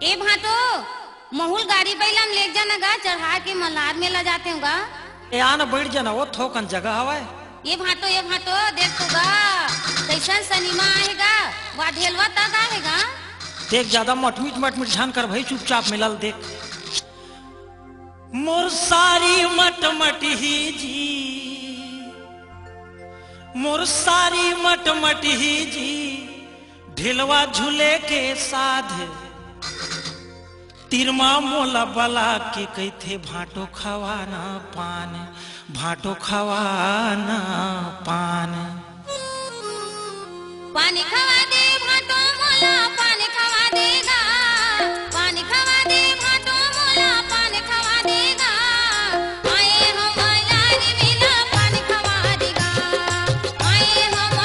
ए भाटो महुल गाड़ी बैलम ले जाना गा चढ़ा के मल्हार में ला जाते होगा। ए आना बैठ जाना वो थोकन जगह हवाए ये भाटो ये भाटो देख तो गा कैसन सनीमा आएगा वह ढेलवा तक आएगा। देख ज़्यादा मटमिट मटमिट छान कर भाई चुपचाप मिलल देख। मोर सारी मटमट ही जी। मोर सारी मटमट ही जी। ढिलवा झूले के साध। तिरमा मोला बला के कहते भाटो खवाना पान भाटो खवाना पान। पानी खवा दे भाटो मोला पानी खवा देगा पानी खवा दे भाटो मोला पानी खवा देगा आए हम मिला पानी खवा देगा आए हम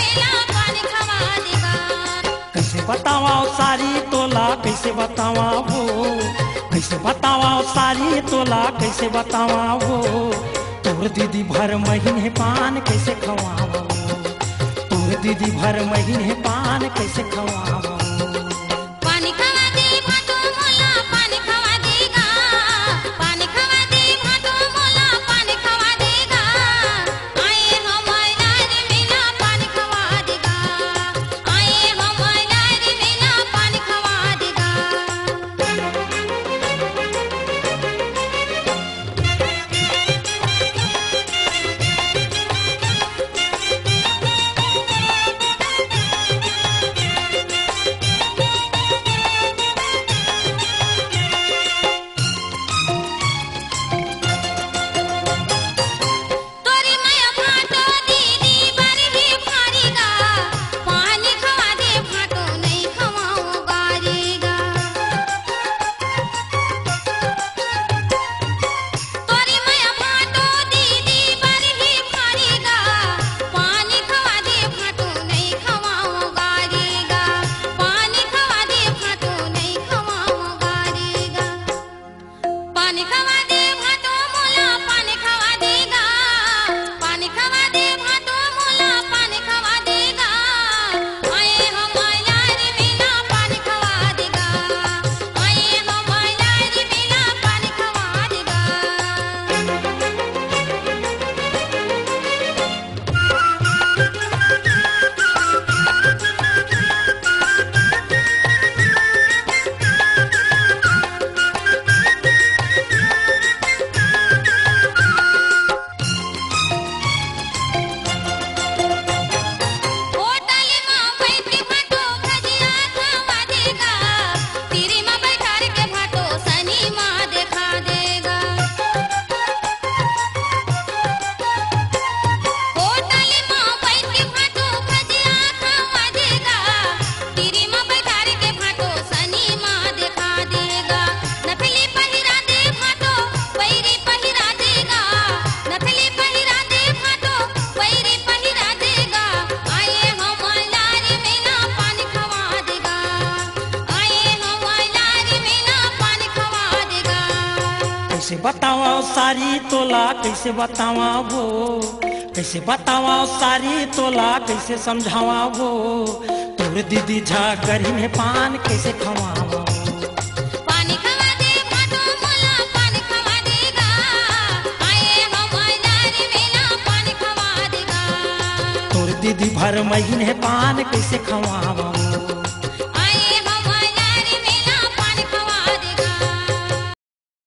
मिला पानी खवा देगा कैसे बतावा सारी कैसे बतावा वो कैसे बतावा सारी तोला कैसे बतावा वो तोर दीदी भर महीने पान कैसे खवावा? वो तोर दीदी भर महीने पान कैसे खवावा? पानी खवा दे कैसे बतावा सारी तोला कैसे बतावा वो? कैसे बतावा सारी तोला कैसे समझावा वो? तोर दीदी झाकरी में पान कैसे खवावा खवा दे भाटो मोला पानी खवा देगा। आए हम लारी में ना पानी खवा देगा। तोर दीदी भर महीने पान कैसे खवावा?